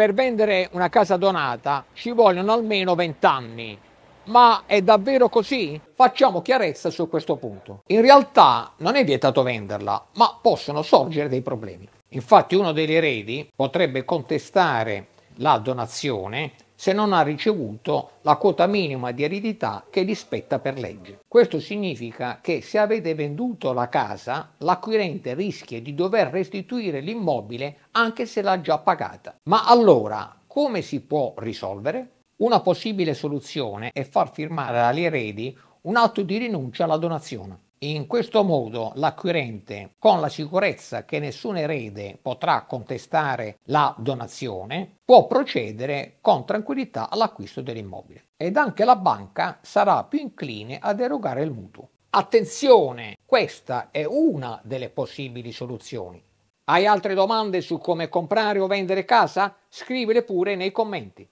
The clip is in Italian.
per vendere una casa donata ci vogliono almeno 20 anni. Ma è davvero così? Facciamo chiarezza su questo punto. In realtà non è vietato venderla, ma possono sorgere dei problemi. Infatti uno degli eredi potrebbe contestare la donazione se non ha ricevuto la quota minima di eredità che gli spetta per legge. Questo significa che se avete venduto la casa, l'acquirente rischia di dover restituire l'immobile anche se l'ha già pagata. Ma allora come si può risolvere? Una possibile soluzione è far firmare agli eredi un atto di rinuncia alla donazione. In questo modo l'acquirente, con la sicurezza che nessun erede potrà contestare la donazione, può procedere con tranquillità all'acquisto dell'immobile ed anche la banca sarà più incline ad erogare il mutuo. Attenzione, questa è una delle possibili soluzioni. Hai altre domande su come comprare o vendere casa? Scrivile pure nei commenti.